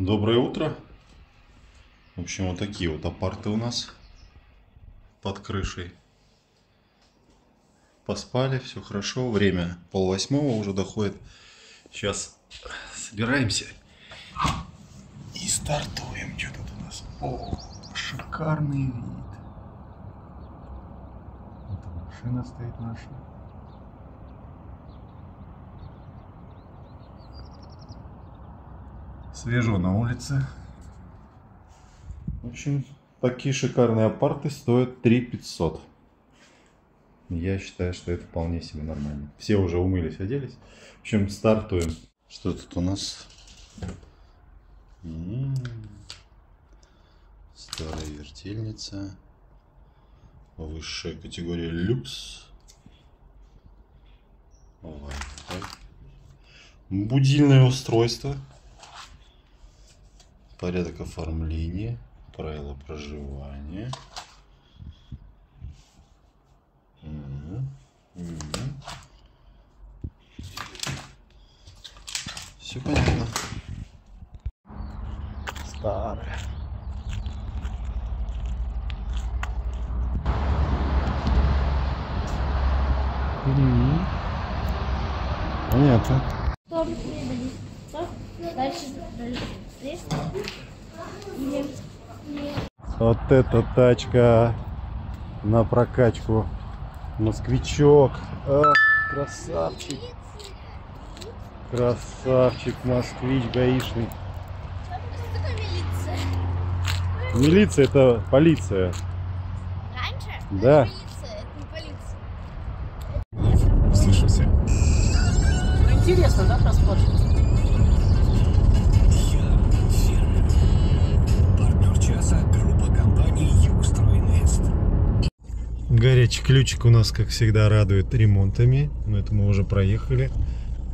Доброе утро. В общем, вот такие вот апарты у нас под крышей. Поспали, все хорошо. Время пол восьмого уже доходит. Сейчас собираемся и стартуем. Что тут у нас? О, шикарный вид. Вот машина стоит наша. Свежо на улице. В общем, такие шикарные апарты стоят 3 500. Я считаю, что это вполне себе нормально. Все уже умылись, оделись. В общем, стартуем. Что тут у нас? М-м-м. Старая вертельница. Высшая категория люкс. Wi-Fi. Будильное устройство. Порядок оформления. Правила проживания. Все понятно. Старая. Понятно. Дальше, дальше. Вот эта тачка на прокачку. Москвичок. А, красавчик. Красавчик, москвич гаишный. Милиция? Это полиция. Раньше? Да. Это милиция, это не полиция. Слышимся. Ну, интересно, да, проспрашивать? Партнер Горячий ключик у нас, как всегда, радует ремонтами. Но это мы уже проехали.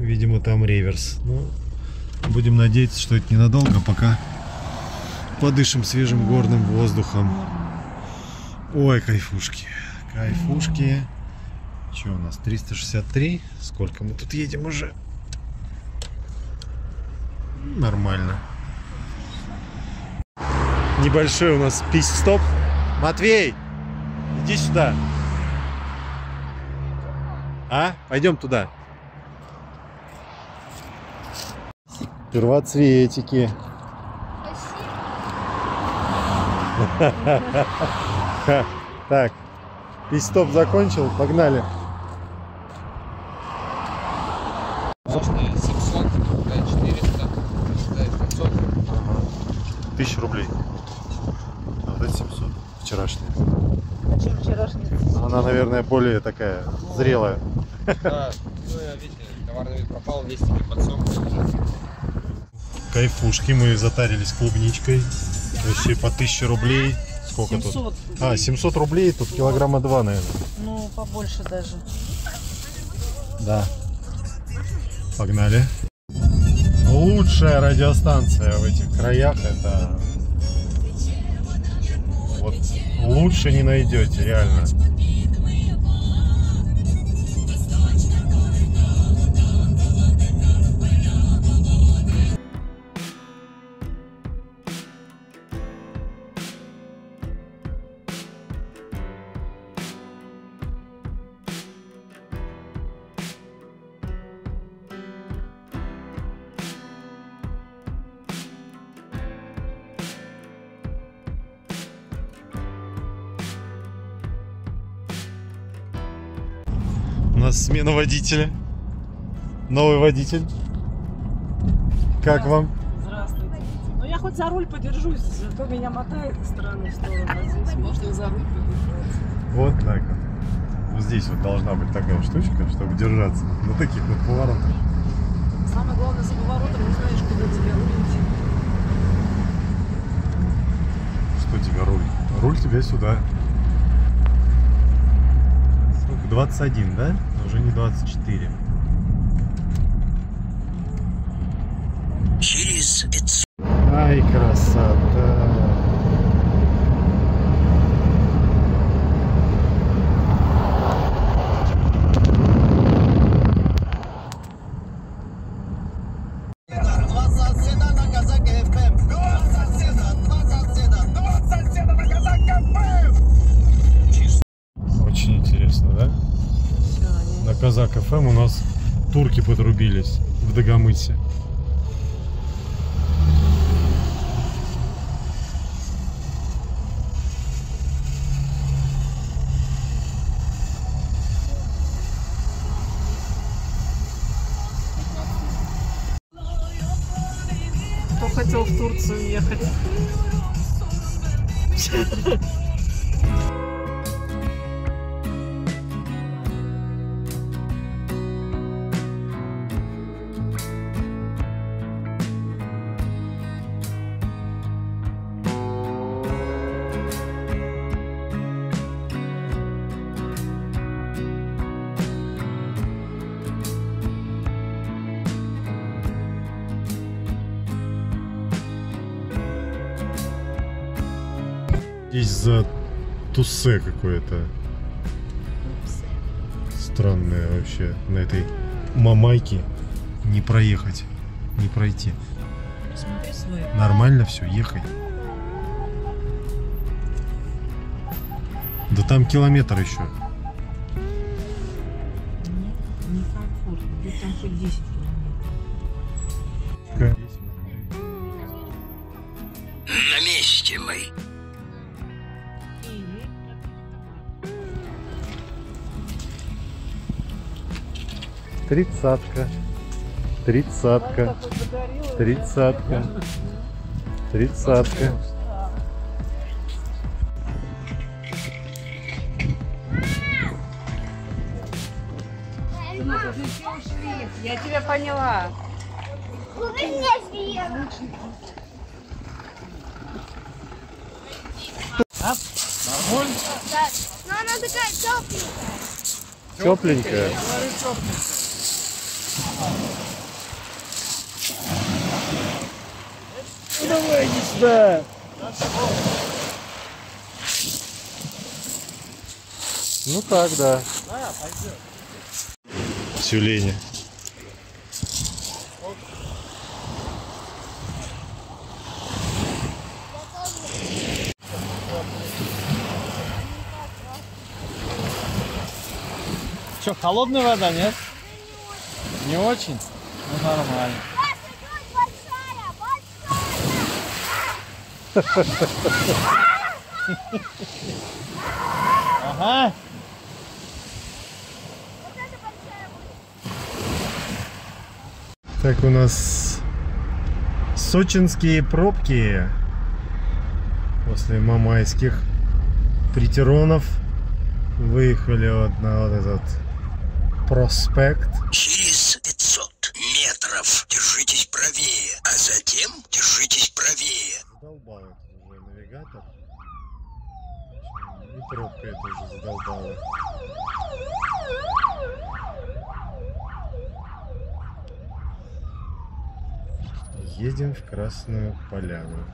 Видимо, там реверс. Ну, будем надеяться, что это ненадолго, пока подышим свежим горным воздухом. Ой, кайфушки. Кайфушки. Что у нас? 363. Сколько мы тут едем уже? Нормально. Небольшой у нас пист-стоп. Матвей! Иди сюда. А? Пойдем туда. Первоцветики. Ха, Так, пистоп закончил, погнали. Сочные 700, да, 400, да, 500. Тысяча рублей. А вот эти 700. Вчерашняя. А чем вчерашний? Она, наверное, более такая зрелая. Да, ну, я, видите, товарный вид пропал, листики подсохли. Кайфушки, мы затарились клубничкой. Вообще по 1000 рублей. Сколько 700. тут? А, 700 рублей, тут килограмма два, наверное. Ну, побольше даже. Да. Погнали. Лучшая радиостанция в этих краях это вот лучше не найдете, реально. Нас смена водителя. Новый водитель. Как вам? Здравствуйте. Ну, я хоть за руль подержусь, зато меня мотает из стороны в сторону. А здесь можно за руль подержаться. Вот так вот. Вот здесь вот должна быть такая штучка, чтобы держаться на таких вот поворотах. Самое главное, за поворотом не знаешь, куда тебя рулить. Что тебя руль? Руль тебя сюда. Сколько? 21, да? Уже не 24. Через 500 Ай, красота. Казак ФМ у нас турки подрубились в Дагомысе. Кто хотел в Турцию ехать? Здесь за Тусе какое-то странное вообще. На этой мамайке не проехать, не пройти. Нормально все, ехай. Да там километр еще. Некомфортно. Будь там хоть 10 километров. На месте мы. Тридцатка. Тридцатка. Тридцатка. Тридцатка. Я тебя поняла. Свет. Да. Но она такая тепленькая. Тепленькая. Давай иди сюда. Ну так, да. Тюлени. Что, холодная вода, нет? Не очень? Ну нормально. Ага. Так, у нас сочинские пробки после мамайских притеронов выехали вот на вот этот проспект. Через 500 метров держитесь правее, а затем держитесь правее. Задолбал это уже навигатор. И пробка это уже задолбала. Едем в Красную Поляну.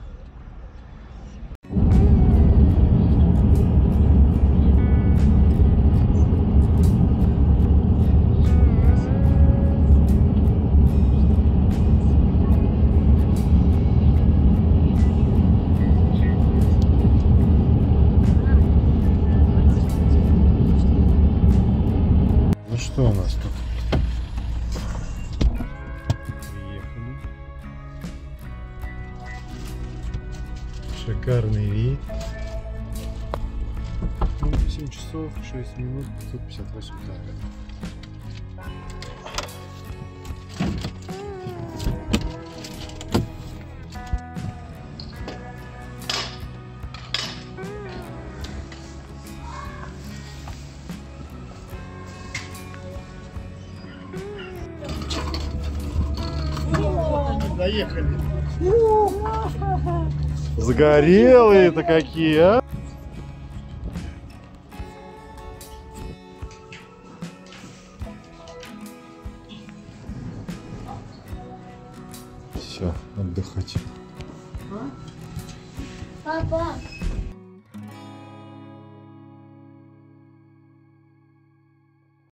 Шикарный вид. Ну, 7 часов 6 минут 558 тага. Доехали. Загорелые-то какие, а? Все, отдыхать. Папа,